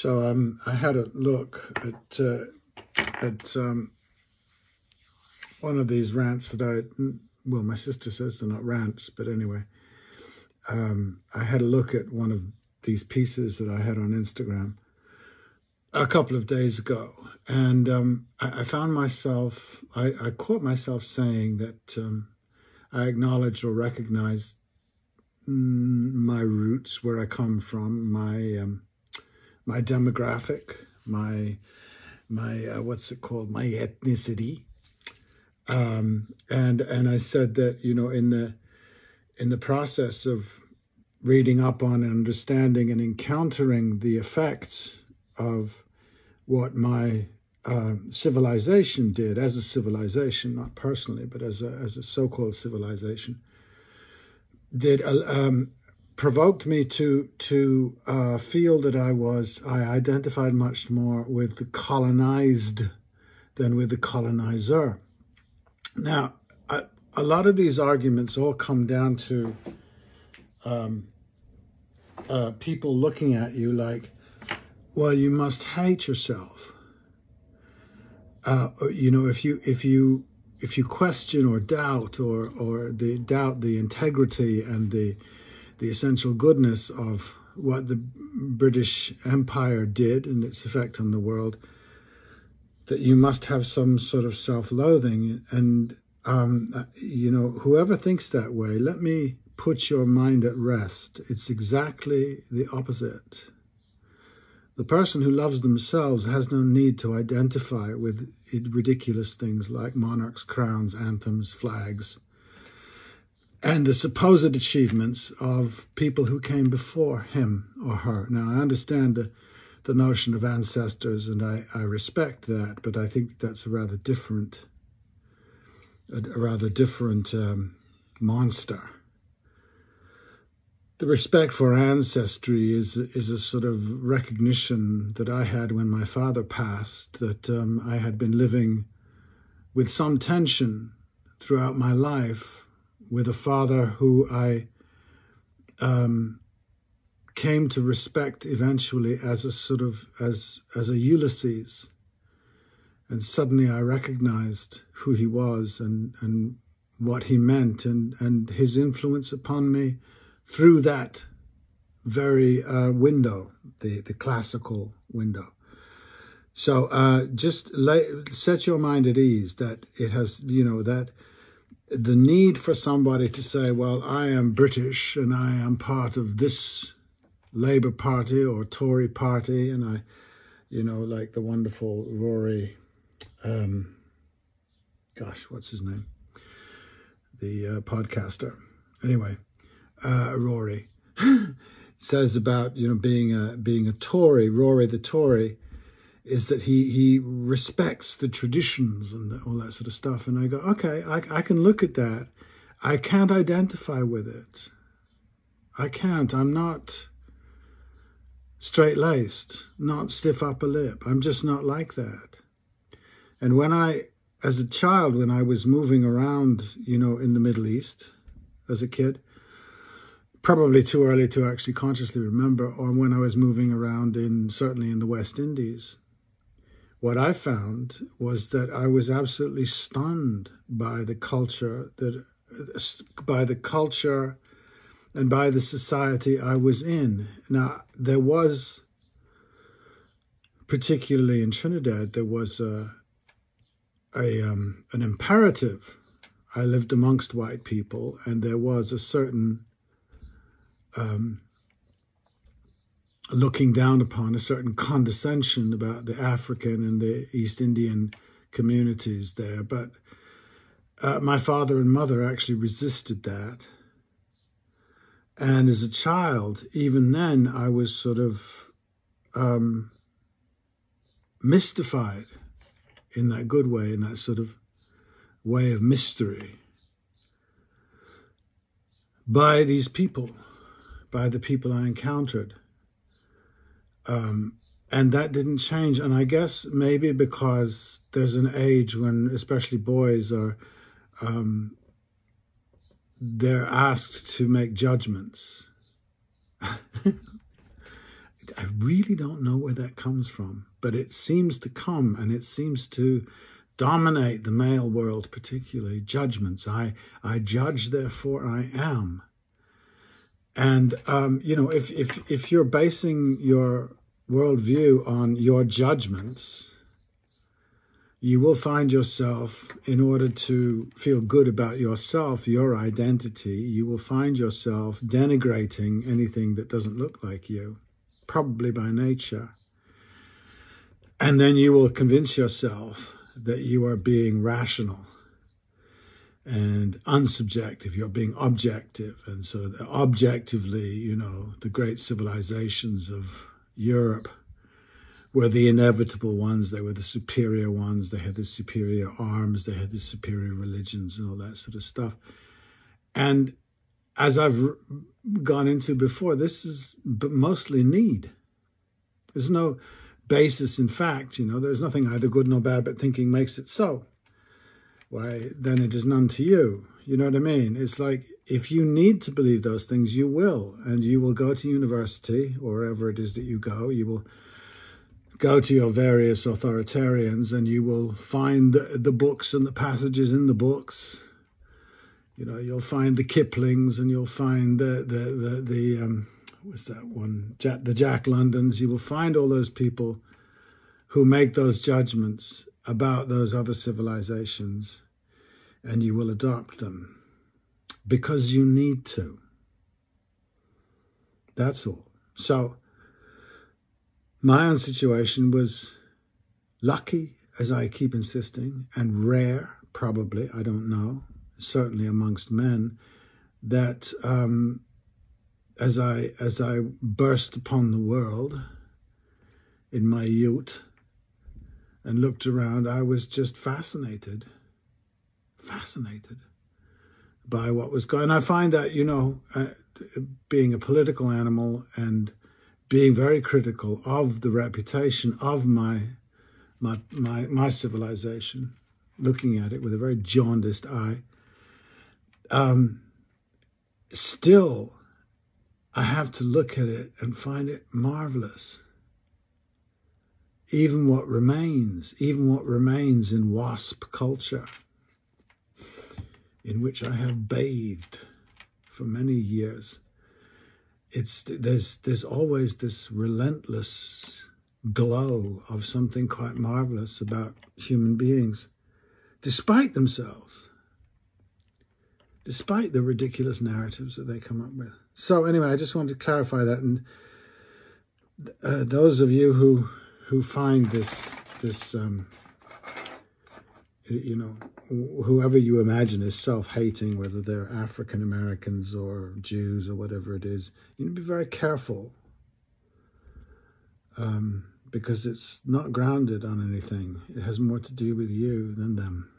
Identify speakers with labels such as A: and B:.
A: So um, I had a look at uh, at um, one of these rants that I, well, my sister says they're not rants, but anyway, um, I had a look at one of these pieces that I had on Instagram a couple of days ago, and um, I, I, found myself, I, I, caught myself saying that um, I acknowledge or recognize mm, my roots, where I come from, my um, my demographic, my my uh, what's it called, my ethnicity, um, and and I said that you know in the in the process of reading up on and understanding and encountering the effects of what my uh, civilization did as a civilization, not personally, but as a as a so-called civilization, did uh, um, provoked me to to uh, feel that I was I identified much more with the colonized than with the colonizer. Now, I, a lot of these arguments all come down to um, uh, people looking at you like, well, you must hate yourself. Uh, you know, if you if you if you question or doubt or or the doubt the integrity and the the essential goodness of what the British Empire did and its effect on the world, that you must have some sort of self loathing. And, um, you know, whoever thinks that way, let me put your mind at rest. It's exactly the opposite. The person who loves themselves has no need to identify with ridiculous things like monarchs, crowns, anthems, flags and the supposed achievements of people who came before him or her. Now, I understand the, the notion of ancestors, and I, I respect that, but I think that's a rather different, a, a rather different um, monster. The respect for ancestry is is a sort of recognition that I had when my father passed that um, I had been living with some tension throughout my life with a father who I um, came to respect eventually as a sort of as as a Ulysses. And suddenly I recognized who he was and and what he meant and and his influence upon me through that very uh, window, the the classical window. So uh, just lay, set your mind at ease that it has, you know, that the need for somebody to say, well, I am British and I am part of this Labour Party or Tory party, and I, you know, like the wonderful Rory, um, gosh, what's his name? The uh, podcaster. Anyway, uh, Rory says about you know being a being a Tory, Rory the Tory, is that he he respects the traditions and all that sort of stuff. And I go, okay, I, I can look at that. I can't identify with it. I can't. I'm not straight laced, not stiff upper lip. I'm just not like that. And when I, as a child, when I was moving around, you know, in the Middle East as a kid, probably too early to actually consciously remember, or when I was moving around in certainly in the West Indies, what I found was that I was absolutely stunned by the culture that by the culture and by the society I was in. Now there was particularly in Trinidad there was a a um, an imperative. I lived amongst white people, and there was a certain um, looking down upon a certain condescension about the African and the East Indian communities there. But uh, my father and mother actually resisted that. And as a child, even then, I was sort of um, mystified in that good way, in that sort of way of mystery by these people, by the people I encountered. Um, and that didn't change. And I guess maybe because there's an age when, especially boys, are um, they're asked to make judgments, I really don't know where that comes from, but it seems to come and it seems to dominate the male world, particularly judgments. I, I judge, therefore I am. And, um, you know, if, if, if you're basing your worldview on your judgments, you will find yourself, in order to feel good about yourself, your identity, you will find yourself denigrating anything that doesn't look like you, probably by nature. And then you will convince yourself that you are being rational and unsubjective, you're being objective. And so, objectively, you know, the great civilizations of Europe were the inevitable ones. They were the superior ones. They had the superior arms. They had the superior religions and all that sort of stuff. And as I've gone into before, this is mostly need. There's no basis in fact, you know, there's nothing either good nor bad, but thinking makes it so. Why, then it is none to you. You know what I mean? It's like if you need to believe those things, you will. And you will go to university or wherever it is that you go. You will go to your various authoritarians and you will find the, the books and the passages in the books. You know, you'll find the Kiplings and you'll find the the the, the um, what's that one? Jack, the Jack Londons. You will find all those people who make those judgments about those other civilizations, and you will adopt them because you need to. That's all. So my own situation was lucky, as I keep insisting, and rare, probably, I don't know, certainly amongst men, that um, as I as I burst upon the world in my youth and looked around, I was just fascinated, fascinated by what was going. And I find that you know, uh, being a political animal and being very critical of the reputation of my my my my civilization, looking at it with a very jaundiced eye. Um, still, I have to look at it and find it marvelous. Even what remains, even what remains in WASP culture, in which I have bathed for many years it's there's there's always this relentless glow of something quite marvelous about human beings, despite themselves, despite the ridiculous narratives that they come up with. So anyway, I just wanted to clarify that, and uh, those of you who who find this this um, you know whoever you imagine is self-hating, whether they're African Americans or Jews or whatever it is, you need to be very careful um, because it's not grounded on anything. It has more to do with you than them.